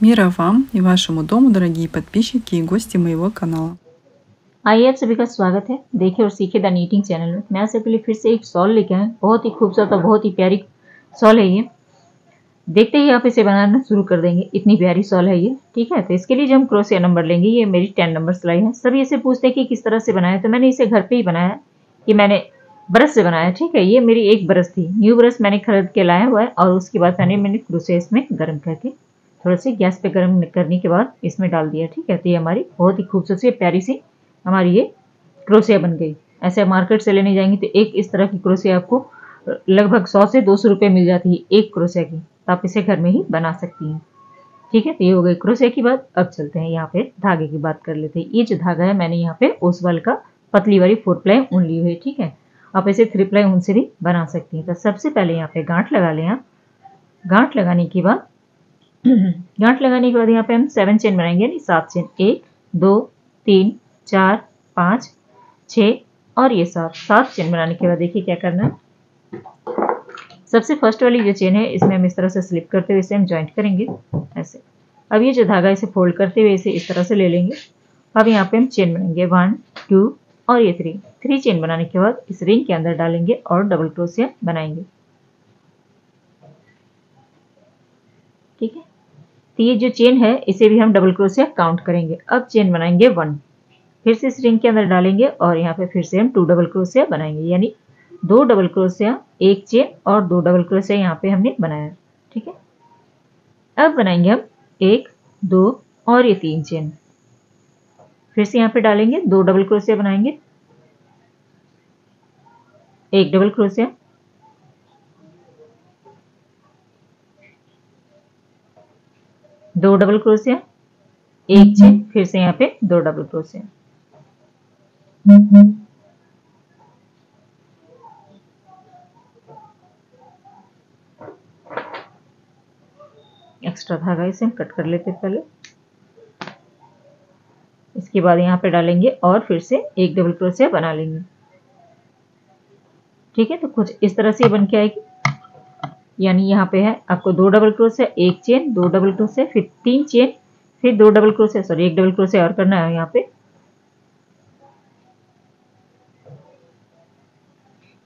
Мира вам и вашему дому, дорогие подписчики и гости моего канала. आइए आप सभी का स्वागत है देखिए और सीखे द नीटिंग चैनल में मैं आपसे पहले फिर से एक सॉल लेके आए बहुत ही खूबसूरत और बहुत ही प्यारी सॉल है ये देखते ही आप इसे बनाना शुरू कर देंगे इतनी प्यारी सॉल है ये ठीक है तो इसके लिए जो हम क्रोसिया नंबर लेंगे ये मेरी टेन नंबर सिलाई है सभी इसे पूछते हैं कि किस तरह से बनाया तो मैंने इसे घर पे ही बनाया कि मैंने ब्रश से बनाया ठीक है ये मेरी एक ब्रश थी न्यू ब्रश मैंने खरीद के लाया हुआ है और उसके बाद मैंने मैंने क्रोसिया इसमें गर्म करके थोड़ा सी गैस पे गर्म करने के बाद इसमें डाल दिया, ठीक है? तो ये हमारी बहुत ही खूबसूरत सी प्यारी सी हमारी ये क्रोसिया बन गई। ऐसे मार्केट से लेने जाएँगे तो एक इस तरह की क्रोसिया आपको लगभग सौ से दो सौ रुपये मिल जाती है एक क्रोसिया की। तो आप इसे घर में ही बना सकती हैं। ठीक है तो ये हो गई क्रोसिया की बात। अब चलते हैं यहाँ पे धागे की बात कर लेते हैं। ये जो धागा है, मैंने यहाँ पे ओसवाल का पतली वाली फोर प्लाई ऊन ली हुई ठीक है? आप इसे थ्री प्लाई ऊन से भी बना सकती हैं। तो सबसे पहले यहाँ पे गांठ लगा लें आप। गांठ लगाने के बाद गांठ लगाने के बाद यहाँ पे हम सेवन चेन बनाएँगे, यानी सात चेन एक, दो, तीन, चार, पाँच छ और ये सात। सात चेन बनाने के बाद देखिए क्या करना है। सबसे फ़र्स्ट वाली जो चेन है, इसमें हम इस तरह से स्लिप करते हुए इसे हम ज्वाइंट करेंगे, ऐसे। अब ये जो धागा इसे फोल्ड करते हुए इसे इस तरह से ले लेंगे। अब यहाँ पे हम चेन बनाएँगे। वन टू और ये थ्री थ्री चेन बनाने के बाद इस रिंग के अंदर डालेंगे और डबल क्रोसिया बनाएँगे। ठीक है? तो ये जो चेन है, इसे भी हम डबल क्रोसिया काउंट करेंगे। अब चेन बनाएँगे वन फिर से इस रिंग के अंदर डालेंगे और यहाँ पे फिर से हम टू डबल क्रोसिया बनाएँगे। यानी दो डबल क्रोसिया एक चेन और दो डबल क्रोसिया यहाँ पे हमने बनाया। ठीक है? अब बनाएँगे हम एक, दो और ये तीन चेन फिर से यहाँ पे डालेंगे, दो डबल क्रोसिया बनाएँगे। एक डबल क्रोसिया दो डबल क्रोसिया एक चेन, फिर से यहाँ पे दो डबल क्रोसिया एक्स्ट्रा धागा इसे हम कट कर लेते पहले। इसके बाद यहाँ पे डालेंगे और फिर से एक डबल क्रोसिया बना लेंगे। ठीक है तो कुछ इस तरह से बन के आएगी। यानी यहाँ पे है, आपको दो डबल क्रोसिया एक चेन दो डबल क्रोसिया फिर तीन चेन फिर दो डबल क्रोसिया सॉरी एक डबल क्रोसिया और करना है यहाँ पे।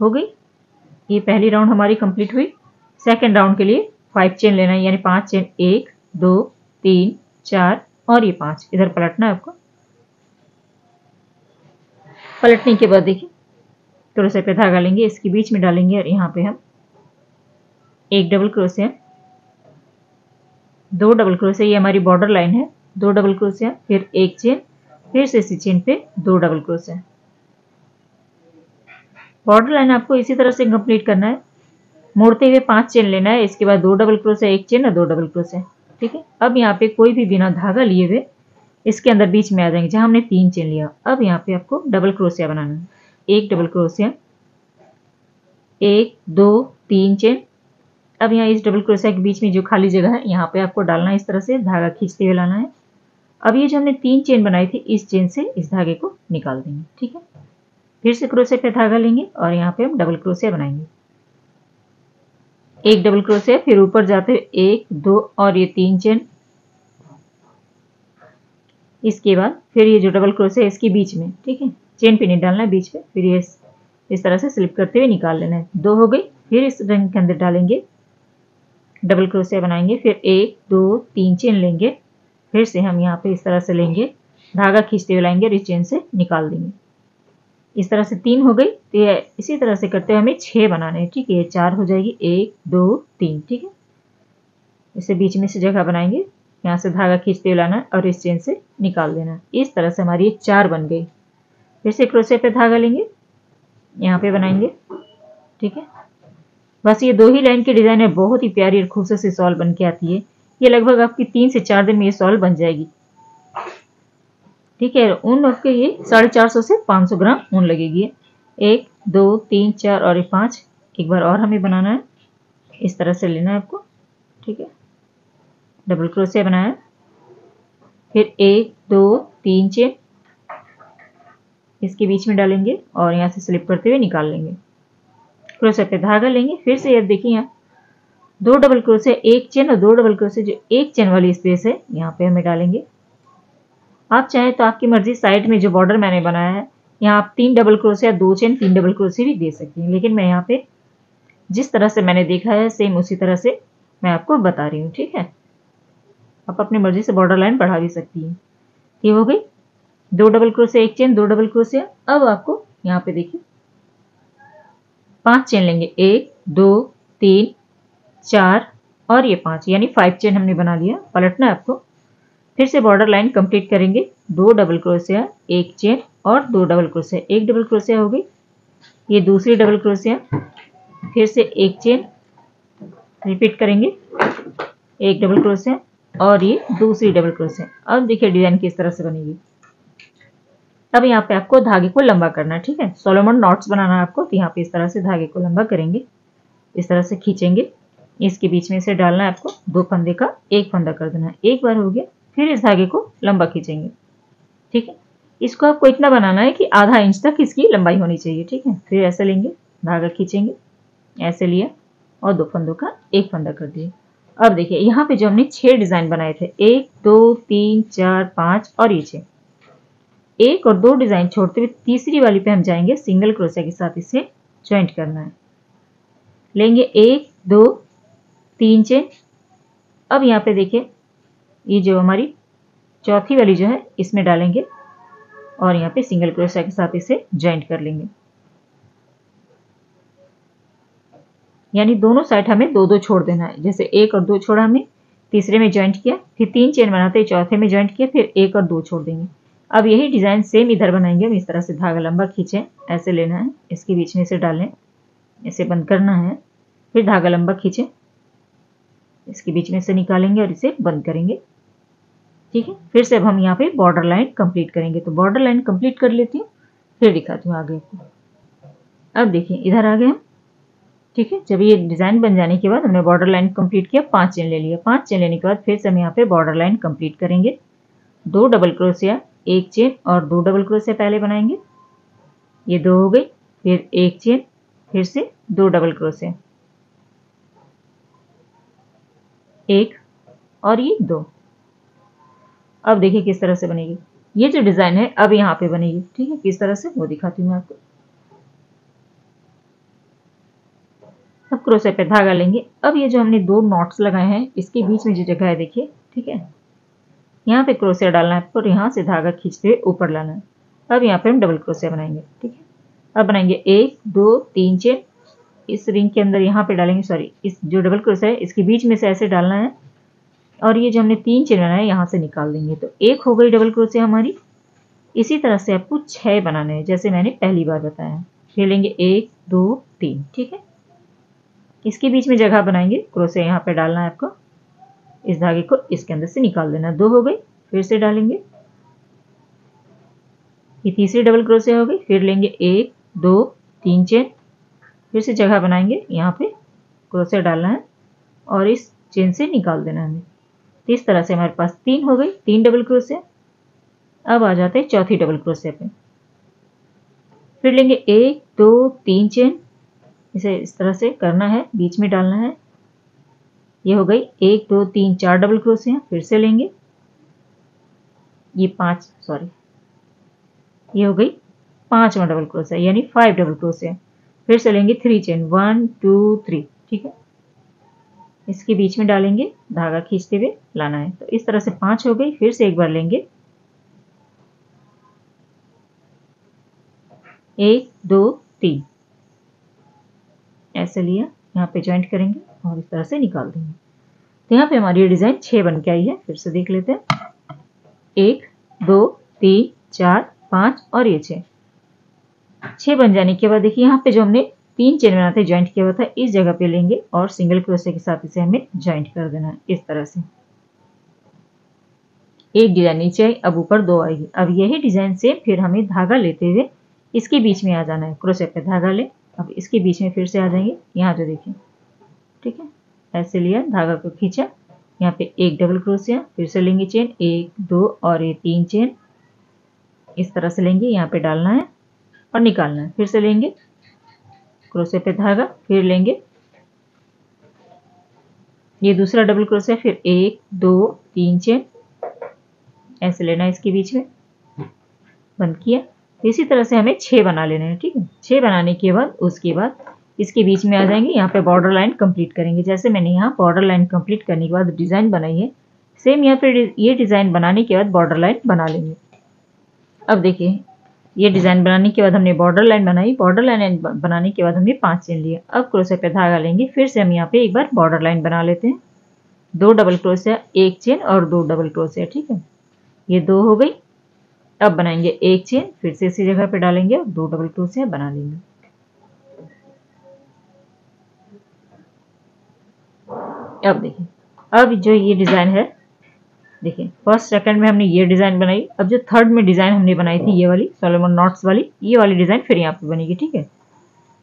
हो गई? ये पहली राउंड हमारी कंप्लीट हुई। सेकेंड राउंड के लिए फाइव चेन लेना है, यानी पाँच चेन एक, दो, तीन, चार, और ये पाँच। इधर पलटना है आपको। पलटने के बाद देखिए, थोड़ा सा पे धागा लेंगे, इसके बीच में डालेंगे और यहाँ पे हम एक डबल क्रोसिया दो डबल क्रोसिया ये हमारी बॉर्डर लाइन है। दो डबल क्रोसिया फिर एक चेन फिर से इसी चेन पे दो डबल क्रोसिया बॉर्डर लाइन आपको इसी तरह से कंप्लीट करना है। मोड़ते हुए पाँच चेन लेना है, इसके बाद दो डबल क्रोसिया एक चेन और दो डबल क्रोसिया ठीक है? अब यहाँ पे कोई भी बिना धागा लिए हुए, इसके अंदर बीच में आ जाएँगे। जहाँ हमने तीन चेन लिया। अब यहाँ पे आपको डबल क्रोसिया बनाना है। एक डबल क्रोसिया एक, दो, तीन चेन अब यहाँ इस डबल क्रोसिया के बीच में जो खाली जगह है, यहाँ पे आपको डालना है इस तरह से, धागा खींचते हुए लाना है। अब ये जो हमने तीन चेन बनाई थी, इस चेन से इस धागे को निकाल देंगे, ठीक है? फिर से क्रोसिया पे धागा लेंगे और यहाँ पे हम डबल क्रोसिया बनाएँगे। एक डबल क्रोसिया फिर ऊपर जाते हुए एक, दो और ये तीन चेन इसके बाद फिर ये जो डबल क्रोसिया इसके बीच में, ठीक है? चेन पे नहीं डालना है बीच में फिर ये इस तरह से स्लिप करते हुए निकाल लेना है। दो हो गई, फिर इस रंग के अंदर डालेंगे। डबल क्रोसिया बनाएँगे, फिर एक, दो, तीन चेन लेंगे, फिर से हम यहाँ पे इस तरह से लेंगे, धागा खींचते हुए लाएँगे और इस चेन से निकाल देंगे। इस तरह से तीन हो गई तो ये इसी तरह से करते हुए हमें छः बनाने हैं, ठीक है? ये चार हो जाएगी, एक, दो, तीन, ठीक है? इसे बीच में से जगह बनाएँगे, यहाँ से धागा खींचते हुए लाना और इस चेन से निकाल देना। इस तरह से हमारी ये चार बन गई। फिर से क्रोसे पे धागा लेंगे, यहाँ पे बनाएँगे, ठीक है? बस ये दो ही लाइन की डिज़ाइन है, बहुत ही प्यारी और खूबसूरत सी सॉल बन के आती है। ये लगभग आपकी तीन से चार दिन में ये सॉल बन जाएगी। ठीक है, ऊन आपके ये साढ़े चार सौ से पाँच सौ ग्राम ऊन लगेगी। एक, दो, तीन, चार और एक पाँच। एक बार और हमें बनाना है। इस तरह से लेना है आपको। ठीक है। डबल क्रोसिया बनाया। फिर एक, दो, तीन चेन इसके बीच में डालेंगे और यहाँ से स्लिप करते हुए निकाल लेंगे। क्रोसिया पे धागा लेंगे, फिर से ये देखिए यहाँ, दो डबल क्रोशिया एक चेन और दो डबल क्रोशिया जो एक चेन वाली स्पेस है, यहाँ पे हमें डालेंगे। आप चाहे तो आपकी मर्ज़ी साइड में जो बॉर्डर मैंने बनाया है, यहाँ आप तीन डबल क्रोशिया दो चेन तीन डबल क्रोशिया भी दे सकती हैं। लेकिन मैं यहाँ पे जिस तरह से मैंने देखा है सेम उसी तरह से मैं आपको बता रही हूँ, ठीक है? आप अपनी मर्ज़ी से बॉर्डर लाइन बढ़ा भी सकती हैं। ये हो गई, दो डबल क्रोशिया एक चेन दो डबल क्रोशिया अब आपको यहाँ पे देखिए पाँच चेन लेंगे। एक, दो, तीन, चार और ये पाँच। यानी फाइव चेन हमने बना लिया। पलटना है आपको। फिर से बॉर्डर लाइन कंप्लीट करेंगे। दो डबल क्रोशिया एक चेन और दो डबल क्रोशिया एक डबल क्रोशिया हो गई। ये दूसरी डबल क्रोशिया फिर से एक चेन रिपीट करेंगे। एक डबल क्रोशिया और ये दूसरी डबल क्रोशिया अब देखिए डिज़ाइन किस तरह से बनेगी। अब यहाँ पे आपको धागे को लंबा करना है, ठीक है? सोलोमन नॉट्स बनाना है आपको तो यहाँ पे इस तरह से धागे को लंबा करेंगे। इस तरह से खींचेंगे। इसके बीच में से डालना है आपको, दो फंदे का, एक फंदा कर देना है। एक बार हो गया, फिर इस धागे को लंबा खींचेंगे, ठीक है? इसको आपको इतना बनाना है कि आधा इंच तक इसकी लंबाई होनी चाहिए, ठीक है? फिर ऐसे लेंगे, धागा खींचेंगे, ऐसे लिया, और दो फंदों का एक फंदा कर दिए अब देखिए, यहाँ पे जो हमने छह डिज़ाइन बनाए थे, एक, दो, तीन, चार, पाँच, और ये छह। एक और दो डिज़ाइन छोड़ते हुए तीसरी वाली पे हम जाएँगे सिंगल क्रोशिया के साथ इसे ज्वाइंट करना है। लेंगे एक, दो, तीन चेन अब यहाँ पे देखिए, ये जो हमारी चौथी वाली जो है, इसमें डालेंगे और यहाँ पे सिंगल क्रोशिया के साथ इसे ज्वाइंट कर लेंगे। यानी दोनों साइड हमें दो दो छोड़ देना है। जैसे एक और दो छोड़ा हमने, तीसरे में ज्वाइंट किया, फिर तीन चेन बनाते, चौथे में ज्वाइंट किया, फिर एक और दो छोड़ देंगे। अब यही डिज़ाइन सेम इधर बनाएँगे, हम इस तरह से धागा लंबा खींचें, ऐसे लेना है, इसके बीच में से डालें, इसे बंद करना है, फिर धागा लंबा खींचें, इसके बीच में से निकालेंगे और इसे बंद करेंगे, ठीक है? फिर से अब हम यहाँ पे बॉर्डर लाइन कंप्लीट करेंगे तो बॉर्डर लाइन कंप्लीट कर लेती हूँ, फिर दिखाती हूँ आगे अब देखिए, इधर आ गए हम, ठीक है? जब ये डिज़ाइन बन जाने के बाद हमने बॉर्डर लाइन कंप्लीट किया, पाँच चेन ले लिया, पाँच चेन लेने के बाद फिर से हम यहाँ पे बॉर्डर लाइन कंप्लीट करेंगे, दो डबल क्रोसिया एक चेन और दो डबल क्रोशिया पहले बनाएँगे। ये दो हो गई, फिर एक चेन फिर से दो डबल क्रोशिया एक और ये दो। अब देखिए किस तरह से बनेगी। ये जो डिज़ाइन है, अब यहाँ पे बनेगी। ठीक है, किस तरह से वो दिखाती हूँ मैं आपको। अब क्रोशे पे धागा लेंगे। अब ये जो हमने दो नॉट्स लगाए हैं, इसके बीच में जो जगह है, देखिए, ठीक है। यहाँ पे क्रोसिया डालना है और यहाँ से धागा खींचते हुए ऊपर लाना है। अब यहाँ पे हम डबल क्रोसिया बनाएँगे, ठीक है? अब बनाएँगे एक, दो, तीन चेन इस रिंग के अंदर यहाँ पे डालेंगे सॉरी इस जो डबल क्रोसिया है, इसके बीच में से ऐसे डालना है। और ये जो हमने तीन चेन बनाया है यहाँ से निकाल देंगे। तो एक हो गई डबल क्रोसिया हमारी। इसी तरह से आपको छः बनाने हैं, जैसे मैंने पहली बार बताया फिर लेंगे एक, दो, तीन, ठीक है? इसके बीच में जगह बनाएँगे क्रोसिया यहाँ पे डालना है आपको। इस धागे को इसके अंदर से निकाल देना। दो हो गई, फिर से डालेंगे। ये तीसरी डबल क्रोसिया हो गई, फिर लेंगे एक, दो, तीन चेन फिर से जगह बनाएँगे, यहाँ पे क्रोसिया डालना है और इस चेन से निकाल देना हमें। तो इस तरह से हमारे पास तीन हो गई, तीन डबल क्रोसिया अब आ जाते हैं चौथी डबल क्रोसिया पे। फिर लेंगे एक, दो, तीन चेन इसे इस तरह से करना है, बीच में डालना है। ये हो गई एक, दो, तीन, चार डबल क्रोसियाँ फिर से लेंगे। ये पाँच सॉरी ये हो गई पांचवा डबल क्रोसिया यानी फाइव डबल क्रोसिया फिर से लेंगे three chain one two three ठीक है? इसके बीच में डालेंगे धागा खींचते हुए लाना है। तो इस तरह से पाँच हो गई, फिर से एक बार लेंगे। एक, दो, तीन। ऐसे लिया, यहाँ पे ज्वाइंट करेंगे। और इस तरह से निकाल देंगे। तो यहाँ पे हमारी डिज़ाइन छह बन के आई है, फिर से देख लेते हैं। एक, दो, तीन, चार, पाँच और ये छह। बन जाने के बाद देखिए, यहाँ पे जो हमने तीन चेन बनाते ज्वाइंट किया हुआ था, इस जगह पे लेंगे और सिंगल क्रोशे के साथ इसे हमें ज्वाइंट कर देना है, इस तरह से। एक डिज़ाइन नीचे आई, अब ऊपर दो आएगी अब यही डिज़ाइन से फिर हमें धागा लेते हुए इसके बीच में आ जाना है क्रोशे पे धागा ले। अब इसके बीच में फिर से आ जाएँगे, यहाँ जो देखिए ठीक है? ऐसे लिया, धागा को खींचा। यहाँ पे एक डबल क्रोसिया फिर से लेंगे चेन एक, दो और ये तीन चेन इस तरह से लेंगे, यहाँ पे डालना है और निकालना है। फिर से लेंगे क्रोसे पे धागा, फिर लेंगे। ये दूसरा डबल क्रोशिया फिर एक, दो, तीन चेन ऐसे लेना है इसके बीच में। बंद किया। इसी तरह से हमें छह बना लेना है, ठीक है? छह बनाने के बाद, उसके बाद इसके बीच में आ जाएँगे, यहाँ पे बॉर्डर लाइन कंप्लीट करेंगे। जैसे मैंने यहाँ बॉर्डर लाइन कंप्लीट करने के बाद डिज़ाइन बनाई है सेम यहाँ पे ये डिज़ाइन बनाने के बाद बॉर्डर लाइन बना लेंगे। अब देखिए, ये डिज़ाइन बनाने के बाद हमने बॉर्डर लाइन बनाई बॉर्डर लाइन बनाने के बाद हमने पाँच चेन लिए। अब क्रोसे पे धागा लेंगे, फिर से हम यहाँ पे एक बार बॉर्डर लाइन बना लेते हैं। दो डबल क्रोसिया एक चेन और दो डबल क्रोसिया ठीक है? ये दो हो गई, अब बनाएँगे एक चेन फिर से इसी जगह पे डालेंगे दो डबल क्रोसिया बना लेंगे। अब देखिए अब जो ये डिज़ाइन है देखिए फ़र्स्ट सेकंड में हमने ये डिज़ाइन बनाई, अब जो थर्ड में डिज़ाइन हमने बनाई थी, ये वाली सोलोमन नॉट्स वाली, ये वाली डिज़ाइन फिर यहाँ पे बनेगी, ठीक है?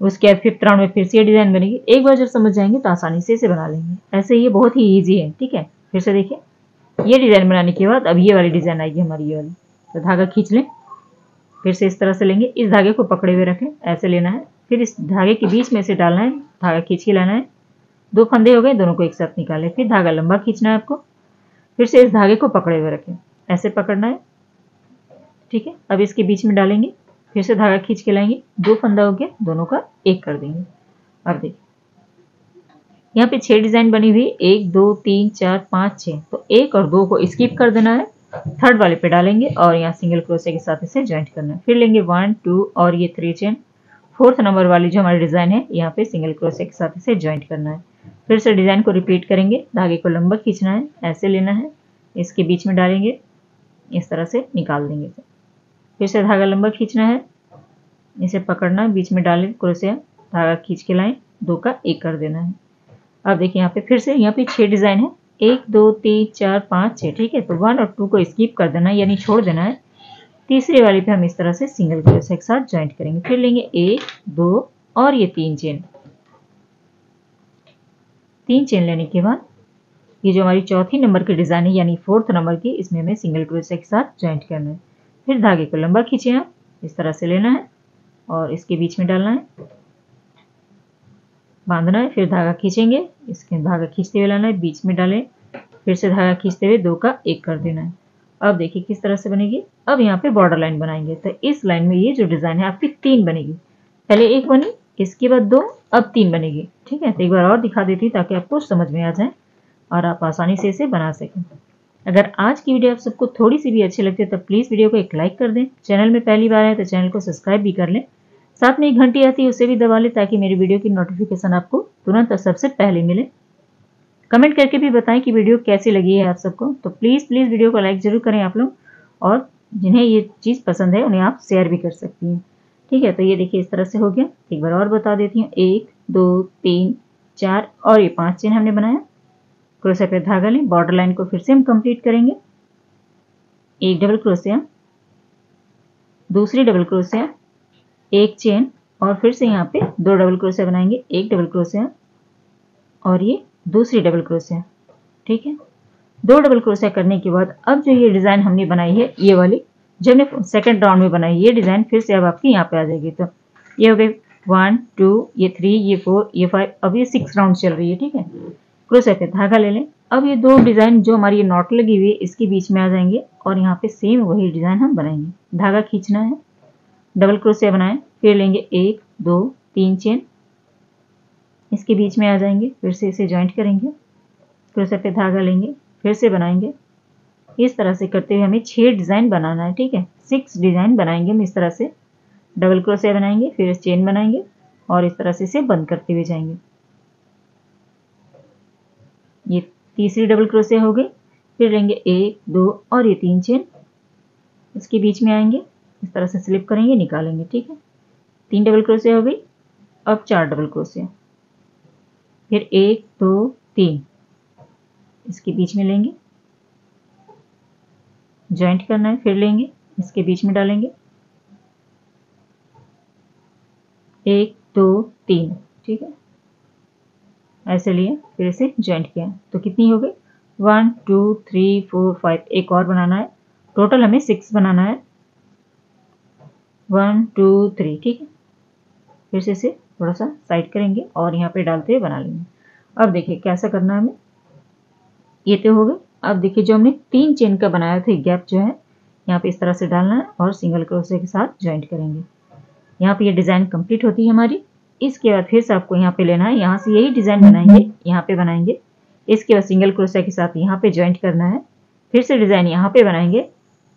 उसके बाद फिफ्थ राउंड में फिर से ये डिज़ाइन बनेगी। एक बार जब समझ जाएँगे तो आसानी से इसे बना लेंगे। ऐसे ये बहुत ही ईजी है, ठीक है? फिर से देखिए ये डिज़ाइन बनाने के बाद अब ये वाली डिज़ाइन आएगी हमारी, ये वाली। तो धागा खींच लें, फिर से इस तरह से लेंगे। इस धागे को पकड़े हुए रखें, ऐसे लेना है। फिर इस धागे के बीच में से डालना है, धागा खींच के लाना है। दो फंदे हो गए, दोनों को एक साथ निकालें, फिर धागा लंबा खींचना है आपको, फिर से इस धागे को पकड़े हुए रखें, ऐसे पकड़ना है, ठीक है, अब इसके बीच में डालेंगे, फिर से धागा खींच के लाएँगे, दो फंदा हो गया, दोनों का एक कर देंगे, अब देखिए, यहाँ पे छह डिज़ाइन बनी हुई, एक, दो, तीन, चार, पाँच छः तो एक और दो को स्किप कर देना है, थर्ड वाले पे डालेंगे और यहाँ सिंगल क्रोसे के साथ इसे ज्वाइंट करना है, फिर लेंगे वन टू और ये थ्री चेन फोर्थ नंबर वाली जो हमारी डिज़ाइन है, यहाँ पे सिंगल क्रोसे के साथ इसे ज्वाइंट करना है फिर से डिज़ाइन को रिपीट करेंगे। धागे को लंबा खींचना है, ऐसे लेना है। इसके बीच में डालेंगे, इस तरह से निकाल देंगे फिर से धागा लंबा खींचना है। इसे पकड़ना, बीच में डालें क्रोसिया धागा खींच के लाएँ, दो का एक कर देना है। अब देखिए यहाँ पे फिर से, यहाँ पे छह डिज़ाइन है। एक, दो, तीन, चार, पाँच छः ठीक है? तो वन और टू को स्किप कर देना है, यानी छोड़ देना है। तीसरे वाले पे हम इस तरह से सिंगल क्रोशिया के साथ ज्वाइंट करेंगे। फिर लेंगे एक, दो और ये तीन चेन तीन चेन लेने के बाद, ये जो हमारी चौथी नंबर की डिज़ाइन है, यानी फोर्थ नंबर की, इसमें हमें सिंगल क्रोशिया के साथ ज्वाइंट करना है। फिर धागे को लंबा खींचे आप, इस तरह से लेना है और इसके बीच में डालना है। बांधना है, फिर धागा खींचेंगे, इसके धागा खींचते हुए लाना है, बीच में डालें, फिर से धागा खींचते हुए दो का एक कर देना है। अब देखिए किस तरह से बनेगी। अब यहाँ पे बॉर्डर लाइन बनाएँगे तो इस लाइन में ये जो डिज़ाइन है, आपकी तीन बनेगी। पहले एक बनी इसके बाद दो, अब तीन बनेगी। ठीक है? तो एक बार और दिखा देती ताकि आपको समझ में आ जाए और आप आसानी से इसे बना सकें। अगर आज की वीडियो आप सबको थोड़ी सी भी अच्छी लगती है तो प्लीज़ वीडियो को एक लाइक कर दें। चैनल में पहली बार आए तो चैनल को सब्सक्राइब भी कर लें। साथ में एक घंटी आती है, उसे भी दबा लें ताकि मेरी वीडियो की नोटिफिकेशन आपको तुरंत और सबसे पहले मिले। कमेंट करके भी बताएँ कि वीडियो कैसी लगी है आप सबको। तो प्लीज़ प्लीज़ वीडियो को लाइक ज़रूर करें आप लोग और जिन्हें ये चीज़ पसंद है, उन्हें आप शेयर भी कर सकती हैं। ठीक है तो ये देखिए इस तरह से हो गया। एक बार और बता देती हूँ। एक, दो, तीन, चार और ये पाँच चेन हमने बनाया। क्रोसिया पे धागा लें। बॉर्डर लाइन को फिर से हम कंप्लीट करेंगे। एक डबल क्रोसिया दूसरी डबल क्रोसिया एक चेन और फिर से यहाँ पे दो डबल क्रोसिया बनाएँगे। एक डबल क्रोसिया और ये दूसरी डबल क्रोसिया ठीक है? दो डबल क्रोसिया करने के बाद अब जो ये डिज़ाइन हमने बनाई है, ये वाली जो हमने सेकेंड राउंड में बनाई, ये डिज़ाइन फिर से अब आपकी यहाँ पे आ जाएगी। तो ये हो गए वन टू ये थ्री ये फोर ये फाइव अब ये सिक्स राउंड चल रही है, ठीक है? क्रोसिया पे धागा ले लें। अब ये दो डिज़ाइन जो हमारी ये नॉट लगी हुई है, इसके बीच में आ जाएँगे और यहाँ पे सेम वही डिज़ाइन हम बनाएँगे। धागा खींचना है डबल क्रोसिया बनाएँ, फिर लेंगे एक, दो, तीन चेन इसके बीच में आ जाएँगे, फिर से इसे ज्वाइंट करेंगे क्रोसिया पे धागा लेंगे, फिर से बनाएँगे। इस तरह से करते हुए हमें छह डिज़ाइन बनाना है, ठीक है? सिक्स डिज़ाइन बनाएँगे हम इस तरह से। डबल क्रोसिया बनाएँगे, फिर चेन बनाएँगे और इस तरह से इसे बंद करते हुए जाएँगे। ये तीसरी डबल क्रोसिया हो गई। फिर लेंगे एक, दो और ये तीन चेन इसके बीच में आएँगे, इस तरह से स्लिप करेंगे, निकालेंगे, ठीक है? तीन डबल क्रोसिया हो गई। अब चार डबल क्रोसिया फिर एक, दो, तीन। इसके बीच में लेंगे। ज्वाइंट करना है, फिर लेंगे, इसके बीच में डालेंगे। एक, दो, तीन, ठीक है? ऐसे लिए फिर इसे ज्वाइंट किया। तो कितनी हो गई? One two three four five एक और बनाना है। टोटल हमें सिक्स बनाना है। वन टू थ्री ठीक है? फिर से इसे थोड़ा सा साइड करेंगे और यहाँ पे डालते हुए बना लेंगे। अब देखिए, कैसा करना है हमें? ये तो हो गए। अब देखिए, जो हमने तीन चेन का बनाया था गैप जो है, यहाँ पे इस तरह से डालना है और सिंगल क्रोशे के साथ ज्वाइंट करेंगे। यहाँ पे ये डिज़ाइन कंप्लीट होती है हमारी। इसके बाद फिर से आपको यहाँ पे लेना है। यहाँ से यही डिज़ाइन बनाएँगे, यहाँ पे बनाएँगे। इसके बाद सिंगल क्रोशा के साथ यहाँ पे ज्वाइंट करना है। फिर से डिज़ाइन यहाँ पे बनाएँगे।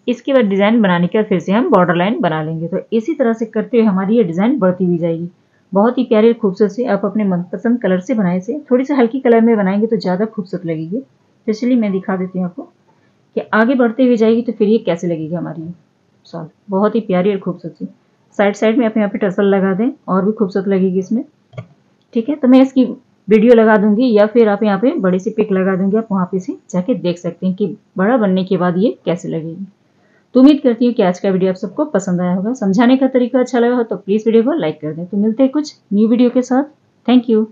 इसके बाद डिज़ाइन बनाने के बाद फिर से हम बॉर्डर लाइन बना लेंगे। तो इसी तरह से करते हुए हमारी ये डिज़ाइन बढ़ती हुई जाएगी। बहुत ही प्यारी खूबसूरत से आप अपने मनपसंद कलर से बनाए से। थोड़ी सी हल्की कलर में बनाएँगे तो ज़्यादा खूबसूरत लगेगी। इसलिए मैं दिखा देती हूँ आपको कि आगे बढ़ते हुए जाएगी तो फिर ये कैसे लगेगी हमारी सॉल बहुत ही प्यारी और खूबसूरत सी। साइड साइड में अपने यहाँ पे टसल लगा दें, और भी खूबसूरत लगेगी इसमें। ठीक है तो मैं इसकी वीडियो लगा दूँगी, या फिर आप यहाँ पे बड़ी सी पिक लगा दूँगी, आप वहाँ पे से जाके देख सकते हैं कि बड़ा बनने के बाद ये कैसे लगेगी। तो उम्मीद करती हूँ कि आज का वीडियो आप सबको पसंद आया होगा। समझाने का तरीका अच्छा लगा हो तो प्लीज़ वीडियो को लाइक कर दें। तो मिलते हैं कुछ न्यू वीडियो के साथ। Thank you